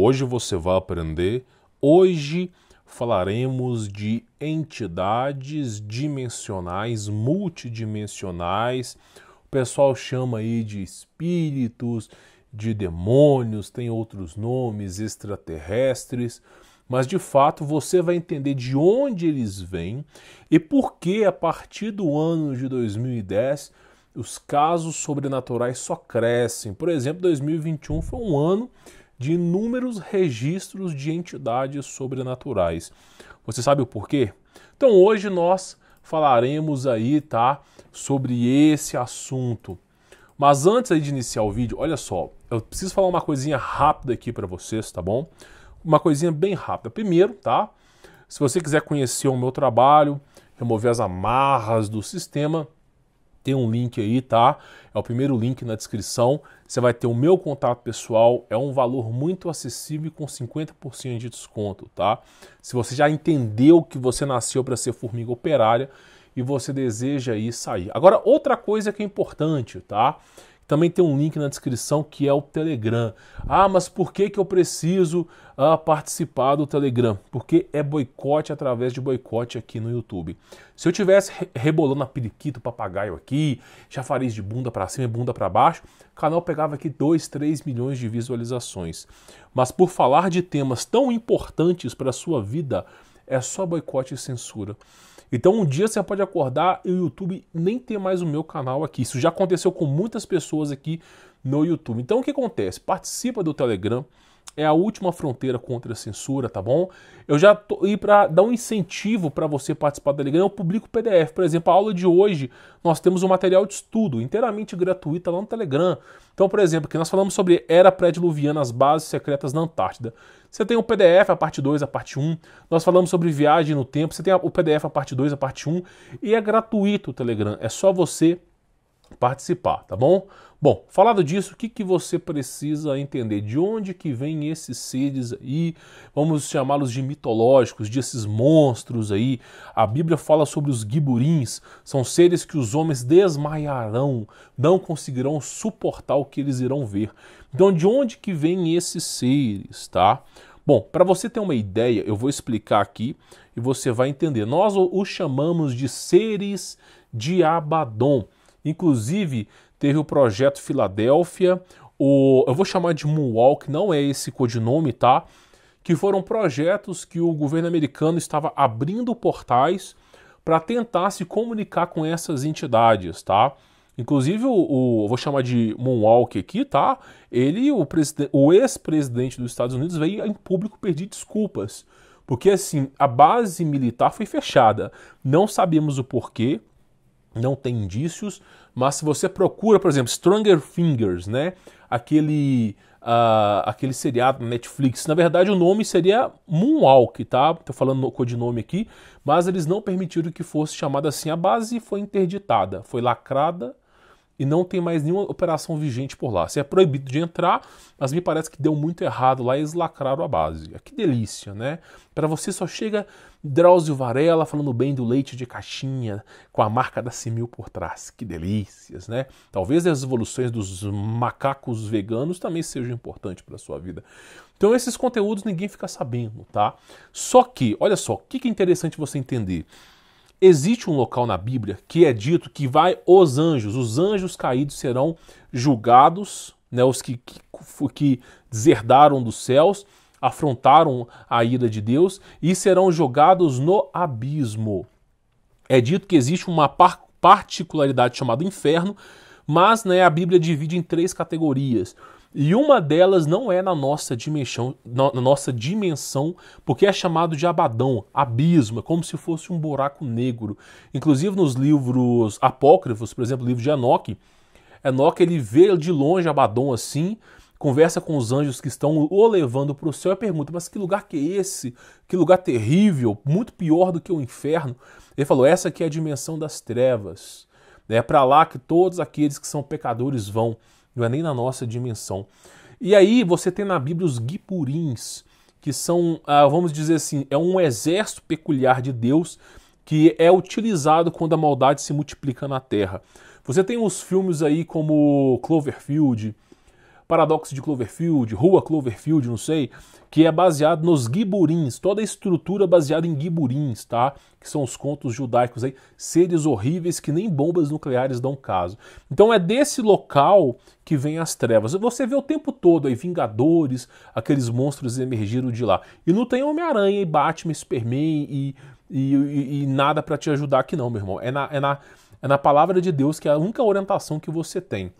hoje você vai aprender. Hoje falaremos de entidades dimensionais, multidimensionais. O pessoal chama aí de espíritos, de demônios, tem outros nomes, extraterrestres, mas de fato você vai entender de onde eles vêm e por que a partir do ano de 2010 os casos sobrenaturais só crescem. Por exemplo, 2021 foi um ano de inúmeros registros de entidades sobrenaturais. Você sabe o porquê? Então hoje nós falaremos aí, tá, sobre esse assunto. Mas antes de iniciar o vídeo, olha só, eu preciso falar uma coisinha rápida aqui para vocês, tá bom? Uma coisinha bem rápida. Primeiro, tá? Se você quiser conhecer o meu trabalho, remover as amarras do sistema, tem um link aí, tá? É o primeiro link na descrição. Você vai ter o meu contato pessoal, é um valor muito acessível com 50% de desconto, tá? Se você já entendeu que você nasceu para ser formiga operária, e você deseja ir sair. Agora, outra coisa que é importante, tá? Também tem um link na descrição que é o Telegram. Ah, mas por que, que eu preciso ah, participar do Telegram? Porque é boicote através de boicote aqui no YouTube. Se eu tivesse rebolando a periquito, papagaio aqui, chafariz de bunda para cima e bunda para baixo, o canal pegava aqui 2, 3 milhões de visualizações. Mas por falar de temas tão importantes para a sua vida, é só boicote e censura. Então um dia você pode acordar e o YouTube nem ter mais o meu canal aqui. Isso já aconteceu com muitas pessoas aqui no YouTube. Então o que acontece? Participa do Telegram é a última fronteira contra a censura, tá bom? Eu já tô aí para dar um incentivo para você participar do Telegram, eu publico PDF. Por exemplo, a aula de hoje, nós temos um material de estudo inteiramente gratuito lá no Telegram. Então, por exemplo, aqui nós falamos sobre era pré-diluviana, as bases secretas na Antártida. Você tem o PDF, a parte 2, a parte 1. Um. Nós falamos sobre viagem no tempo. Você tem o PDF, a parte 2, a parte 1. Um. E é gratuito o Telegram. É só você participar, tá bom? Bom, falado disso, o que, que você precisa entender? De onde que vêm esses seres aí? Vamos chamá-los de mitológicos, de esses monstros aí. A Bíblia fala sobre os giburins, são seres que os homens desmaiarão, não conseguirão suportar o que eles irão ver. Então, de onde que vêm esses seres, tá? Bom, para você ter uma ideia, eu vou explicar aqui e você vai entender. Nós os chamamos de seres de Abaddon. Inclusive, teve o projeto Filadélfia, o, eu vou chamar de Moonwalk, não é esse codinome, tá? Que foram projetos que o governo americano estava abrindo portais para tentar se comunicar com essas entidades, tá? Inclusive, o, o vou chamar de Moonwalk aqui, tá? Ele, o, o ex-presidente dos Estados Unidos, veio em público pedir desculpas. Porque, assim, a base militar foi fechada. Não sabemos o porquê, não tem indícios, mas se você procura, por exemplo, Stronger Fingers, né? Aquele, uh, aquele seriado na Netflix, na verdade o nome seria Moonwalk, tá? Tô falando no codinome aqui, mas eles não permitiram que fosse chamada assim. A base foi interditada, foi lacrada e não tem mais nenhuma operação vigente por lá. Você é proibido de entrar, mas me parece que deu muito errado lá e eles lacraram a base. Que delícia, né? Para você só chega Drauzio Varela falando bem do leite de caixinha com a marca da Simil por trás. Que delícias, né? Talvez as evoluções dos macacos veganos também sejam importantes para a sua vida. Então esses conteúdos ninguém fica sabendo, tá? Só que, olha só, o que é interessante você entender? Existe um local na Bíblia que é dito que vai os anjos, os anjos caídos serão julgados, né, os que, que, que deserdaram dos céus, afrontaram a ira de Deus e serão jogados no abismo. É dito que existe uma par particularidade chamada inferno, mas né, a Bíblia divide em três categorias. E uma delas não é na nossa dimensão, na nossa dimensão, porque é chamado de abadão, abismo, é como se fosse um buraco negro. Inclusive nos livros apócrifos, por exemplo, o livro de Enoque, Enoque ele vê de longe Abaddon assim, conversa com os anjos que estão o levando para o céu e pergunta: Mas que lugar que é esse? Que lugar terrível, muito pior do que o inferno. Ele falou: Essa aqui é a dimensão das trevas. É para lá que todos aqueles que são pecadores vão não é nem na nossa dimensão. E aí você tem na Bíblia os Gipurins, que são, ah, vamos dizer assim, é um exército peculiar de Deus que é utilizado quando a maldade se multiplica na Terra. Você tem os filmes aí como Cloverfield, Paradoxo de Cloverfield, Rua Cloverfield, não sei, que é baseado nos giburins, toda a estrutura baseada em giburins, tá? Que são os contos judaicos aí, seres horríveis que nem bombas nucleares dão caso. Então é desse local que vem as trevas. Você vê o tempo todo aí Vingadores, aqueles monstros emergiram de lá. E não tem Homem-Aranha e Batman, Superman e, e, e, e nada para te ajudar aqui não, meu irmão. É na, é, na, é na palavra de Deus que é a única orientação que você tem.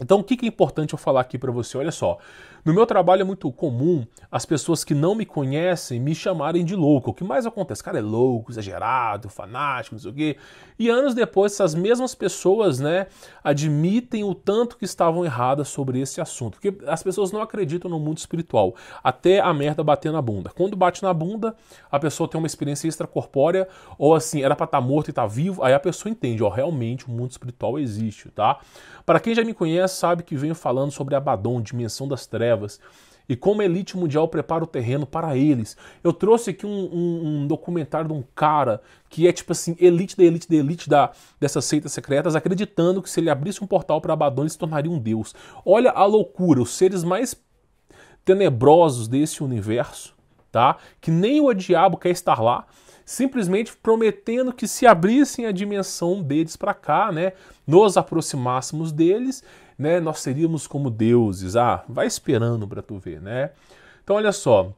Então, o que é importante eu falar aqui para você? Olha só, no meu trabalho é muito comum as pessoas que não me conhecem me chamarem de louco. O que mais acontece? Cara, é louco, exagerado, fanático, não sei o quê. E anos depois, essas mesmas pessoas, né, admitem o tanto que estavam erradas sobre esse assunto. Porque as pessoas não acreditam no mundo espiritual, até a merda bater na bunda. Quando bate na bunda, a pessoa tem uma experiência extracorpórea, ou assim, era para estar tá morto e estar tá vivo, aí a pessoa entende, ó, realmente o mundo espiritual existe, tá? Para quem já me conhece, sabe que venho falando sobre Abaddon, dimensão das trevas e como a elite mundial prepara o terreno para eles. Eu trouxe aqui um, um, um, documentário de um cara que é tipo assim, elite da elite da elite da, dessas seitas secretas, acreditando que se ele abrisse um portal para Abaddon, ele se tornaria um deus. Olha a loucura, os seres mais tenebrosos desse universo, tá? Que nem o diabo quer estar lá, simplesmente prometendo que se abrissem a dimensão deles para cá, né? Nos aproximássemos deles né, nós seríamos como deuses. Ah, vai esperando para tu ver, né? Então olha só,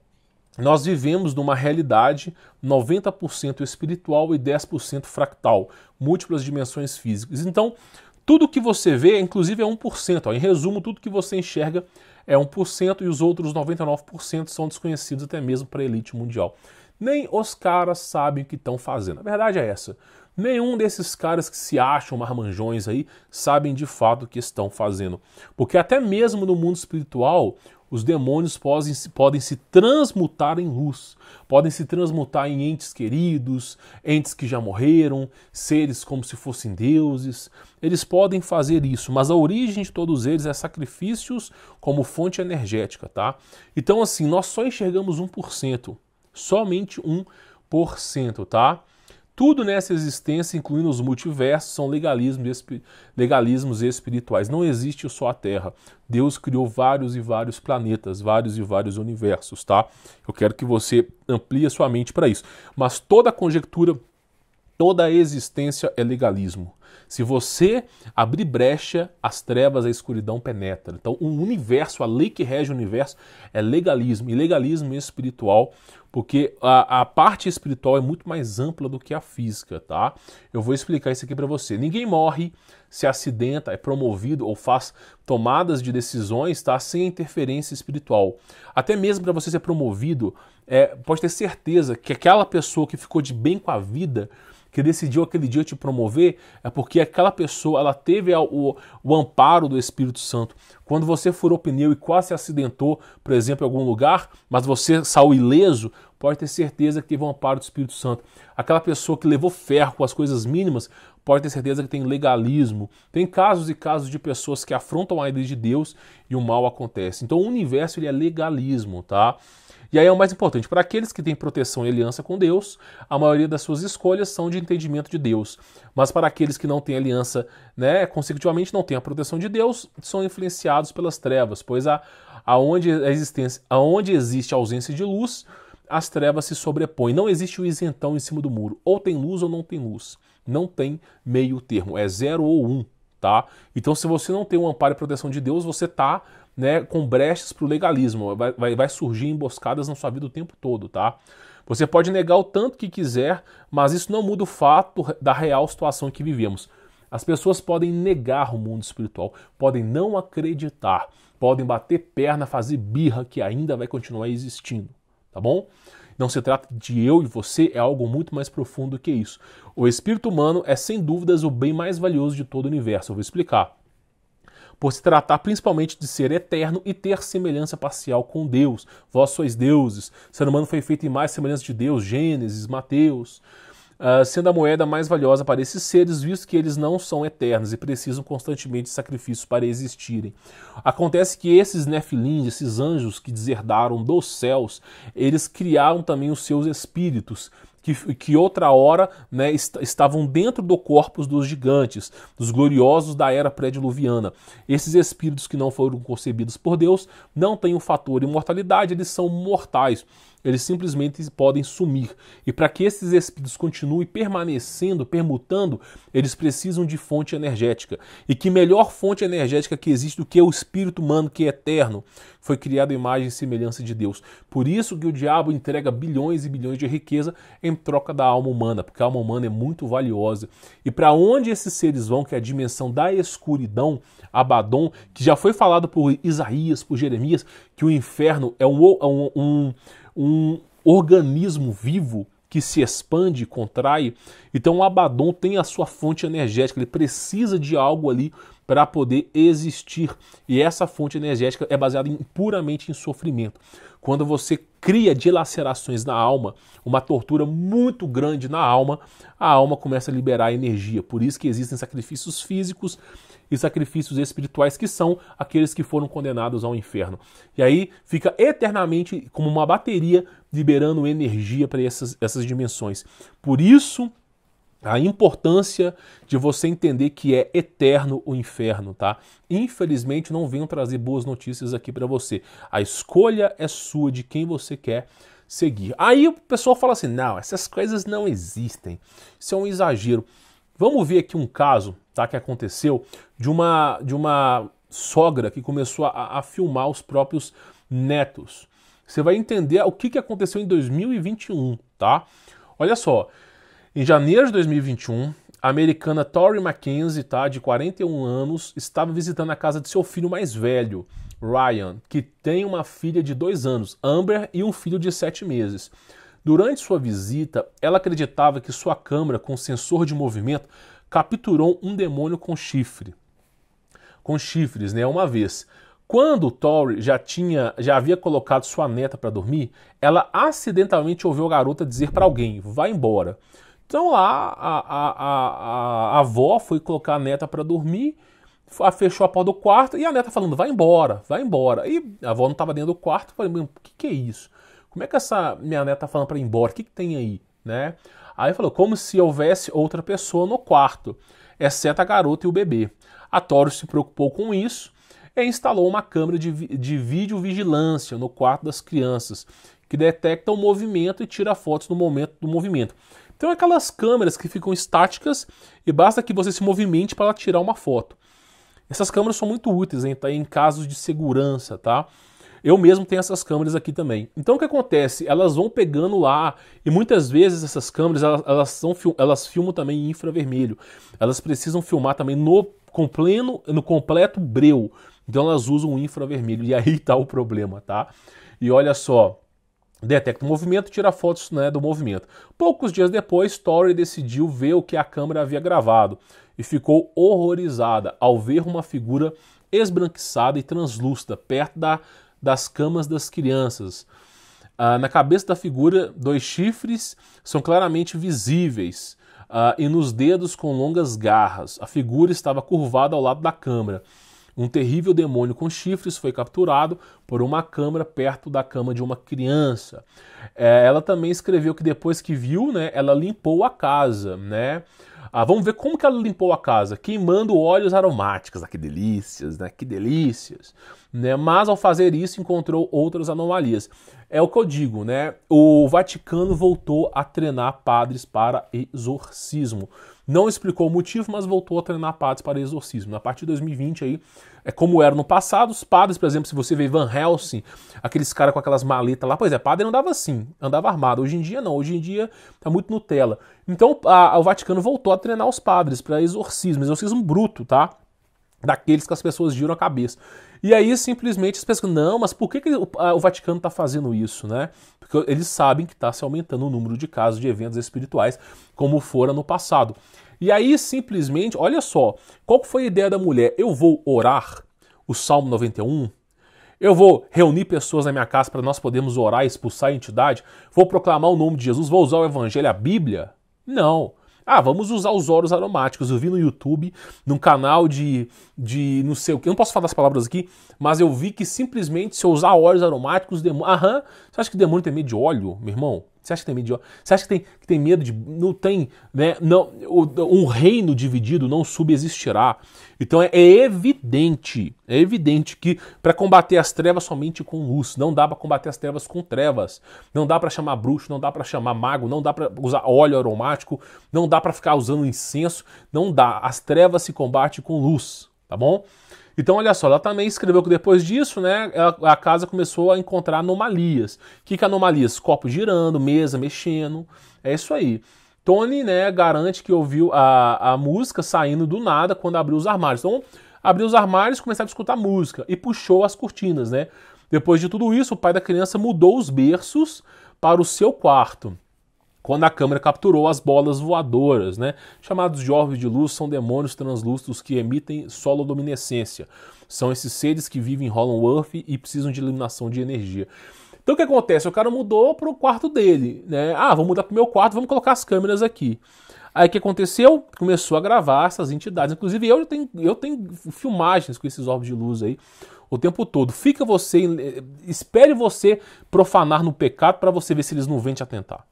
nós vivemos numa realidade 90% espiritual e 10% fractal, múltiplas dimensões físicas. Então, tudo que você vê, inclusive, é 1%. Ó. Em resumo, tudo que você enxerga é 1% e os outros 99% são desconhecidos até mesmo para a elite mundial. Nem os caras sabem o que estão fazendo. A verdade é essa. Nenhum desses caras que se acham marmanjões aí sabem de fato o que estão fazendo. Porque até mesmo no mundo espiritual, os demônios podem, podem se transmutar em luz, podem se transmutar em entes queridos, entes que já morreram, seres como se fossem deuses. Eles podem fazer isso, mas a origem de todos eles é sacrifícios como fonte energética, tá? Então, assim, nós só enxergamos 1%, somente 1%, tá? Tudo nessa existência, incluindo os multiversos, são legalismos, legalismos espirituais. Não existe só a Terra. Deus criou vários e vários planetas, vários e vários universos, tá? Eu quero que você amplie a sua mente para isso. Mas toda conjectura, toda existência é legalismo. Se você abrir brecha, as trevas, a escuridão penetra. Então, o universo, a lei que rege o universo é legalismo. E legalismo espiritual porque a, a, parte espiritual é muito mais ampla do que a física, tá? Eu vou explicar isso aqui para você. Ninguém morre, se acidenta, é promovido ou faz tomadas de decisões, tá? Sem interferência espiritual. Até mesmo para você ser promovido, é, pode ter certeza que aquela pessoa que ficou de bem com a vida que decidiu aquele dia te promover é porque aquela pessoa ela teve o, o amparo do Espírito Santo. Quando você furou pneu e quase se acidentou, por exemplo, em algum lugar, mas você saiu ileso, pode ter certeza que teve um amparo do Espírito Santo. Aquela pessoa que levou ferro com as coisas mínimas, pode ter certeza que tem legalismo. Tem casos e casos de pessoas que afrontam a lei de Deus e o mal acontece. Então o universo ele é legalismo, tá? E aí é o mais importante, para aqueles que têm proteção e aliança com Deus, a maioria das suas escolhas são de entendimento de Deus. Mas para aqueles que não têm aliança, né, consecutivamente não têm a proteção de Deus, são influenciados pelas trevas, pois a, aonde, a existência, aonde existe ausência de luz, as trevas se sobrepõem. Não existe o isentão em cima do muro. Ou tem luz ou não tem luz. Não tem meio termo. É zero ou um, tá? Então, se você não tem o amparo e proteção de Deus, você está né, com brechas para o legalismo. Vai, vai, vai surgir emboscadas na sua vida o tempo todo, tá? Você pode negar o tanto que quiser, mas isso não muda o fato da real situação que vivemos. As pessoas podem negar o mundo espiritual, podem não acreditar, podem bater perna, fazer birra que ainda vai continuar existindo, tá bom? Não se trata de eu e você, é algo muito mais profundo que isso. O espírito humano é sem dúvidas o bem mais valioso de todo o universo. Eu vou explicar por se tratar principalmente de ser eterno e ter semelhança parcial com Deus. Vós sois deuses. O ser humano foi feito em mais semelhança de Deus, Gênesis, Mateus. Uh, sendo a moeda mais valiosa para esses seres, visto que eles não são eternos e precisam constantemente de sacrifícios para existirem. Acontece que esses nefilins, esses anjos que deserdaram dos céus, eles criaram também os seus espíritos, que, que outra hora né, est estavam dentro do corpus dos gigantes, dos gloriosos da era pré-diluviana. Esses espíritos que não foram concebidos por Deus não têm o fator imortalidade, eles são mortais eles simplesmente podem sumir. E para que esses espíritos continuem permanecendo, permutando, eles precisam de fonte energética. E que melhor fonte energética que existe do que o espírito humano que é eterno, foi criado imagem e semelhança de Deus. Por isso que o diabo entrega bilhões e bilhões de riqueza em troca da alma humana, porque a alma humana é muito valiosa. E para onde esses seres vão, que é a dimensão da escuridão, Abaddon, que já foi falado por Isaías, por Jeremias, que o inferno é um, é um, um um organismo vivo que se expande e contrai. Então o Abaddon tem a sua fonte energética, ele precisa de algo ali para poder existir. E essa fonte energética é baseada em, puramente em sofrimento. Quando você cria dilacerações na alma, uma tortura muito grande na alma, a alma começa a liberar energia. Por isso que existem sacrifícios físicos e sacrifícios espirituais, que são aqueles que foram condenados ao inferno. E aí fica eternamente como uma bateria liberando energia para essas, essas dimensões. Por isso, a importância de você entender que é eterno o inferno, tá? Infelizmente não venho trazer boas notícias aqui para você. A escolha é sua de quem você quer seguir. Aí o pessoal fala assim: "Não, essas coisas não existem. Isso é um exagero". Vamos ver aqui um caso tá, que aconteceu de uma, de uma sogra que começou a, a filmar os próprios netos. Você vai entender o que, que aconteceu em 2021, tá? Olha só, em janeiro de 2021, a americana Tori Mackenzie, tá, de 41 anos, estava visitando a casa de seu filho mais velho, Ryan, que tem uma filha de dois anos, Amber, e um filho de sete meses. Durante sua visita, ela acreditava que sua câmera com sensor de movimento capturou um demônio com chifre. Com chifres, né? Uma vez. Quando Tori já tinha, já havia colocado sua neta para dormir, ela acidentalmente ouviu a garota dizer para alguém: "Vá embora". Então lá a, a, a, a avó foi colocar a neta para dormir, fechou a porta do quarto e a neta falando: "Vai embora, vai embora". E a avó não estava dentro do quarto, falei: "O que, que é isso? Como é que essa minha neta tá falando para ir embora? O que, que tem aí?", né? Aí falou, como se houvesse outra pessoa no quarto, exceto a garota e o bebê. A Taurus se preocupou com isso e instalou uma câmera de, de videovigilância no quarto das crianças, que detecta o movimento e tira fotos no momento do movimento. Então, aquelas câmeras que ficam estáticas e basta que você se movimente para tirar uma foto. Essas câmeras são muito úteis hein, tá? em casos de segurança, tá? Eu mesmo tenho essas câmeras aqui também. Então o que acontece? Elas vão pegando lá e muitas vezes essas câmeras elas, elas, são, elas filmam também em infravermelho. Elas precisam filmar também no, pleno, no completo breu. Então elas usam o infravermelho e aí está o problema, tá? E olha só, detecta o movimento, tira fotos né, do movimento. Poucos dias depois, Story decidiu ver o que a câmera havia gravado e ficou horrorizada ao ver uma figura esbranquiçada e translúcida perto da das camas das crianças. Ah, na cabeça da figura, dois chifres são claramente visíveis ah, e nos dedos com longas garras. A figura estava curvada ao lado da câmara. Um terrível demônio com chifres foi capturado por uma câmara perto da cama de uma criança. É, ela também escreveu que depois que viu, né, ela limpou a casa, né? Ah, vamos ver como que ela limpou a casa, queimando óleos aromáticos. Ah, que delícias, né? Que delícias. Né? Mas ao fazer isso encontrou outras anomalias. É o que eu digo, né? O Vaticano voltou a treinar padres para exorcismo. Não explicou o motivo, mas voltou a treinar padres para exorcismo. A partir de 2020 aí, é como era no passado, os padres, por exemplo, se você vê Van Helsing, aqueles caras com aquelas maletas lá, pois é, padre andava assim, andava armado. Hoje em dia não, hoje em dia tá muito Nutella. Então a, o Vaticano voltou a treinar os padres para exorcismo, exorcismo bruto, tá? Daqueles que as pessoas giram a cabeça. E aí simplesmente as pessoas, não, mas por que, que o, a, o Vaticano está fazendo isso, né? Porque eles sabem que está se aumentando o número de casos de eventos espirituais, como fora no passado. E aí simplesmente, olha só, qual foi a ideia da mulher? Eu vou orar o Salmo 91? Eu vou reunir pessoas na minha casa para nós podermos orar e expulsar a entidade? Vou proclamar o nome de Jesus? Vou usar o evangelho, a Bíblia? Não. Ah, vamos usar os óleos aromáticos. Eu vi no YouTube, num canal de, de não sei o que, eu não posso falar as palavras aqui, mas eu vi que simplesmente se eu usar óleos aromáticos, demônio. Aham, você acha que demônio tem medo de óleo, meu irmão? Você acha que tem medo de Você acha que tem, que tem medo de. Não tem. Né, não, um reino dividido não subsistirá. Então é, é evidente, é evidente que para combater as trevas somente com luz, não dá para combater as trevas com trevas. Não dá para chamar bruxo, não dá para chamar mago, não dá para usar óleo aromático, não dá para ficar usando incenso, não dá. As trevas se combate com luz, tá bom? Então, olha só, ela também escreveu que depois disso, né, a, casa começou a encontrar anomalias. O que, que anomalias? Copo girando, mesa mexendo. É isso aí. Tony, né, garante que ouviu a, a música saindo do nada quando abriu os armários. Então, abriu os armários, começava a escutar música e puxou as cortinas, né? Depois de tudo isso, o pai da criança mudou os berços para o seu quarto quando a câmera capturou as bolas voadoras, né? Chamados de orbes de luz, são demônios translúcidos que emitem sololuminescência. São esses seres que vivem em Hollow e precisam de iluminação de energia. Então o que acontece? O cara mudou para o quarto dele, né? Ah, vou mudar para o meu quarto, vamos colocar as câmeras aqui. Aí o que aconteceu? Começou a gravar essas entidades. Inclusive eu tenho, eu tenho filmagens com esses orbes de luz aí o tempo todo. Fica você, espere você profanar no pecado para você ver se eles não vêm te atentar.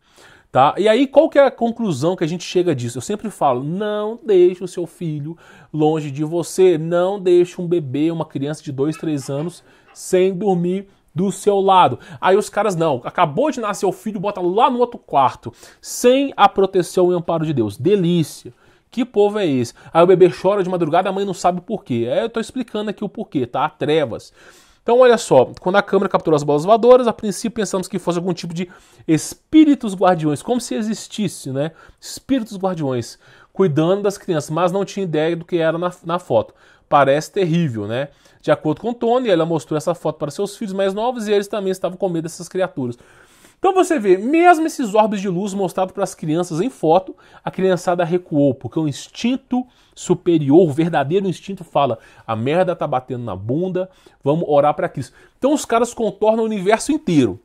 Tá? E aí, qual que é a conclusão que a gente chega disso? Eu sempre falo, não deixe o seu filho longe de você, não deixe um bebê, uma criança de 2, 3 anos sem dormir do seu lado. Aí os caras, não, acabou de nascer o filho, bota lá no outro quarto, sem a proteção e amparo de Deus. Delícia. Que povo é esse? Aí o bebê chora de madrugada, a mãe não sabe por quê. É, eu tô explicando aqui o porquê, tá? Trevas. Então, olha só, quando a câmera capturou as bolas voadoras, a princípio pensamos que fosse algum tipo de espíritos guardiões, como se existisse, né? Espíritos guardiões cuidando das crianças, mas não tinha ideia do que era na, na foto. Parece terrível, né? De acordo com Tony, ela mostrou essa foto para seus filhos mais novos e eles também estavam com medo dessas criaturas. Então você vê, mesmo esses orbes de luz mostrados para as crianças em foto, a criançada recuou, porque o instinto superior, o verdadeiro instinto fala: a merda tá batendo na bunda, vamos orar para Cristo. Então os caras contornam o universo inteiro.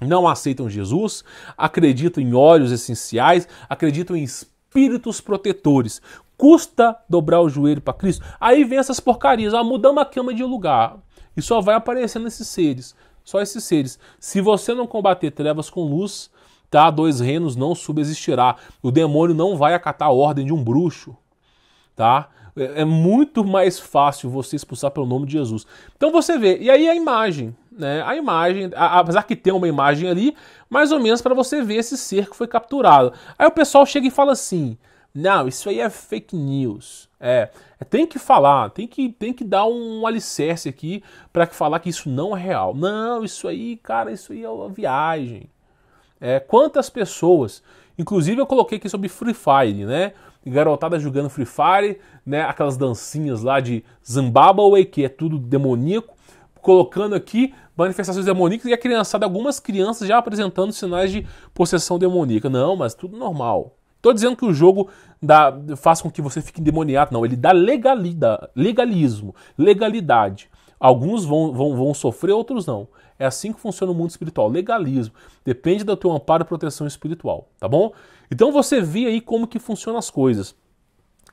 Não aceitam Jesus, acreditam em óleos essenciais, acreditam em espíritos protetores. Custa dobrar o joelho para Cristo. Aí vem essas porcarias, ah, mudamos a cama de lugar. E só vai aparecendo esses seres. Só esses seres. Se você não combater trevas com luz, tá? Dois reinos não subsistirá. O demônio não vai acatar a ordem de um bruxo, tá? É, é muito mais fácil você expulsar pelo nome de Jesus. Então você vê, e aí a imagem, né? A imagem, apesar que tem uma imagem ali, mais ou menos para você ver esse ser que foi capturado. Aí o pessoal chega e fala assim: "Não, isso aí é fake news". É, é, tem que falar, tem que, tem que dar um alicerce aqui para falar que isso não é real. Não, isso aí, cara, isso aí é uma viagem. É, quantas pessoas, inclusive eu coloquei aqui sobre Free Fire, né? Garotada jogando Free Fire, né? Aquelas dancinhas lá de Zimbabwe, que é tudo demoníaco, colocando aqui manifestações demoníacas e a criançada, algumas crianças já apresentando sinais de possessão demoníaca. Não, mas tudo normal. Tô dizendo que o jogo dá, faz com que você fique endemoniado, não. Ele dá legalidade, legalismo, legalidade. Alguns vão, vão, vão sofrer, outros não. É assim que funciona o mundo espiritual. Legalismo. Depende do teu amparo e proteção espiritual, tá bom? Então você vê aí como que funcionam as coisas.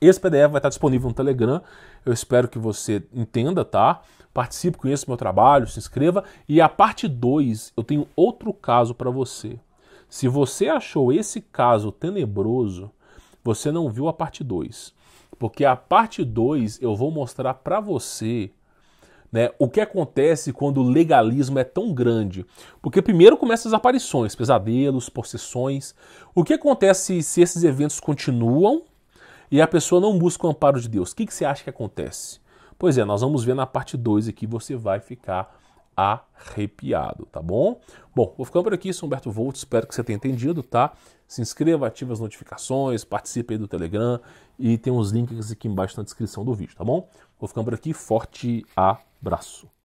Esse PDF vai estar disponível no Telegram. Eu espero que você entenda, tá? Participe, conheça meu trabalho, se inscreva. E a parte 2, eu tenho outro caso para você. Se você achou esse caso tenebroso, você não viu a parte 2. Porque a parte 2 eu vou mostrar para você né, o que acontece quando o legalismo é tão grande. Porque primeiro começam as aparições, pesadelos, possessões. O que acontece se esses eventos continuam e a pessoa não busca o amparo de Deus? O que, que você acha que acontece? Pois é, nós vamos ver na parte 2 aqui, você vai ficar arrepiado, tá bom? Bom, vou ficando por aqui, sou Humberto Volt, espero que você tenha entendido, tá? Se inscreva, ative as notificações, participe aí do Telegram e tem uns links aqui embaixo na descrição do vídeo, tá bom? Vou ficando por aqui, forte abraço.